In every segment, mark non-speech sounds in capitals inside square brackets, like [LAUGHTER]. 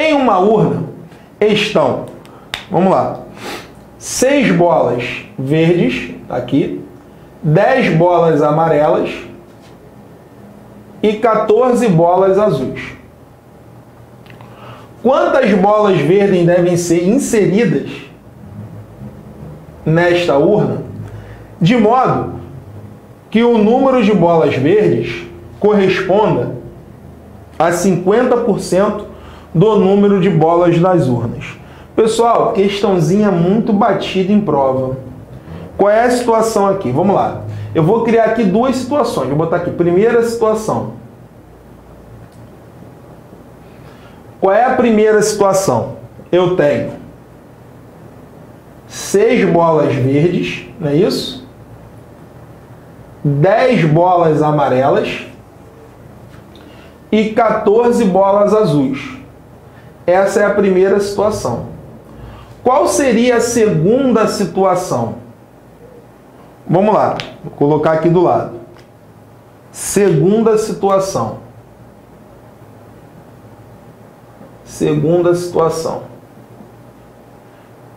Em uma urna estão, vamos lá, seis bolas verdes, tá aqui, 10 bolas amarelas e 14 bolas azuis. Quantas bolas verdes devem ser inseridas nesta urna, de modo que o número de bolas verdes corresponda a 50% do número de bolas das urnas. Pessoal, questãozinha muito batida em prova. Qual é a situação aqui? Vamos lá. Eu vou criar aqui duas situações. Vou botar aqui. Primeira situação. Qual é a primeira situação? Eu tenho seis bolas verdes, não é isso? 10 bolas amarelas e 14 bolas azuis. Essa é a primeira situação. Qual seria a segunda situação? Vamos lá, vou colocar aqui do lado. Segunda situação. Segunda situação.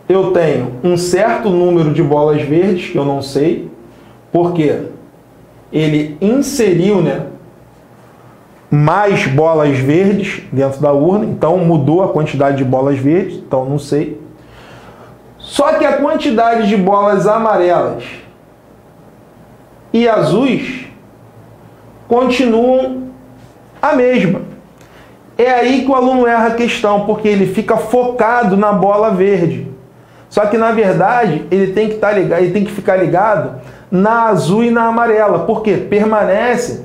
Eu tenho um certo número de bolas verdes, que eu não sei, porque ele inseriu né, mais bolas verdes dentro da urna, então mudou a quantidade de bolas verdes, então não sei. Só que a quantidade de bolas amarelas e azuis continuam a mesma. É aí que o aluno erra a questão, porque ele fica focado na bola verde. Só que na verdade ele tem que estar tá ligado, ele tem que ficar ligado na azul e na amarela, porque permanece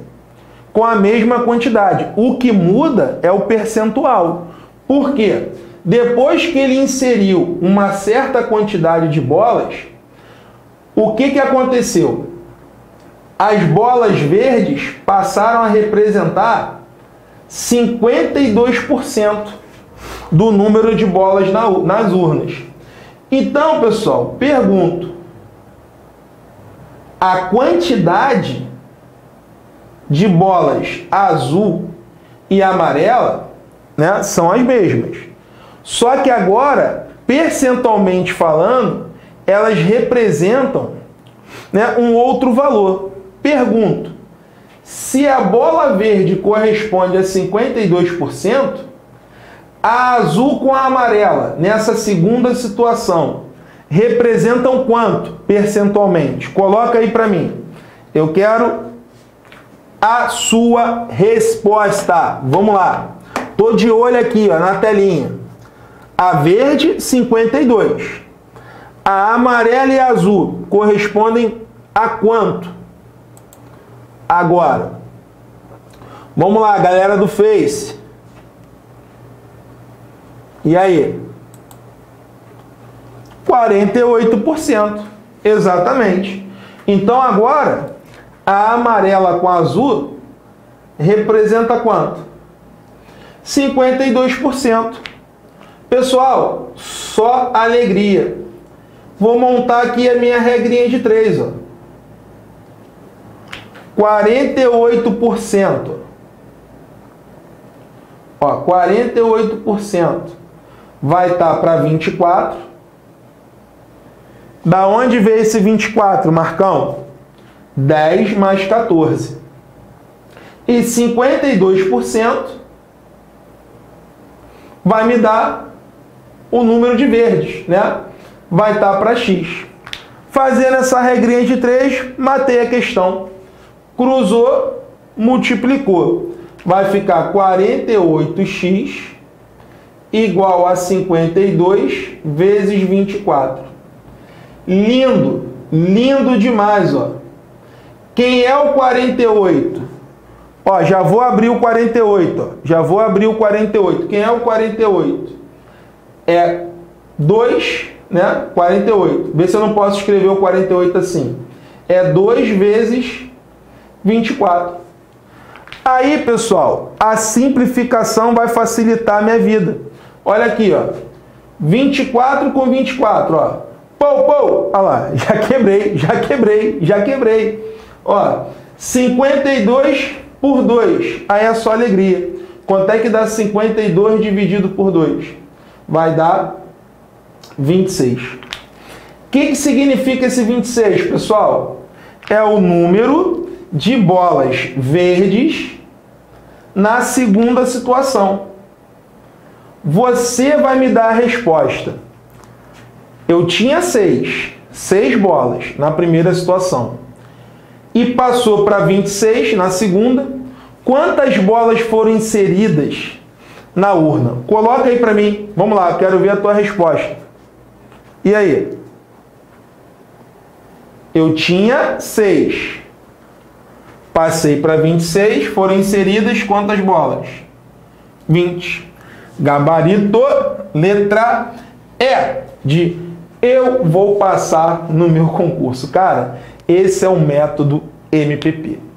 com a mesma quantidade. O que muda é o percentual. Por quê? Depois que ele inseriu uma certa quantidade de bolas, o que, que aconteceu? As bolas verdes passaram a representar 52% do número de bolas nas urnas. Então, pessoal, pergunto: a quantidade de bolas azul e amarela né, são as mesmas. Só que agora, percentualmente falando, elas representam né, um outro valor. Pergunto: se a bola verde corresponde a 52%, a azul com a amarela, nessa segunda situação, representam quanto percentualmente? Coloca aí para mim. Eu quero a sua resposta. Vamos lá. Tô de olho aqui, ó, na telinha. A verde 52. A amarela e a azul correspondem a quanto? Agora. Vamos lá, galera do Face. E aí? 48%. Exatamente. Então agora, a amarela com azul representa quanto? 52%. Pessoal, só alegria. Vou montar aqui a minha regrinha de 3, ó. 48%. Ó, 48% vai estar tá para 24. Da onde veio esse 24, Marcão? 10 mais 14. E 52% vai me dar o número de verdes, né? Vai estar tá para X. Fazendo essa regrinha de 3, matei a questão. Cruzou, multiplicou. Vai ficar 48x igual a 52 vezes 24. Lindo, lindo demais, ó. Quem é o 48? Ó, já vou abrir o 48, ó. Já vou abrir o 48. Quem é o 48? É 2, né? 48. Vê se eu não posso escrever o 48 assim. É 2 vezes 24. Aí, pessoal, a simplificação vai facilitar a minha vida. Olha aqui, ó. 24 com 24, ó. Pou, pou. Olha lá, [LAUGHS] já quebrei, já quebrei, já quebrei. Ó, 52 por 2. Aí é só alegria. Quanto é que dá 52 dividido por 2? Vai dar 26. O que, que significa esse 26, pessoal? É o número de bolas verdes na segunda situação. Você vai me dar a resposta. Eu tinha seis, seis bolas na primeira situação. E passou para 26 na segunda. Quantas bolas foram inseridas na urna? Coloca aí para mim. Vamos lá, quero ver a tua resposta. E aí? Eu tinha seis. Passei para 26, foram inseridas quantas bolas? 20. Gabarito, letra E de eu vou passar no meu concurso. Cara, esse é o método MPP.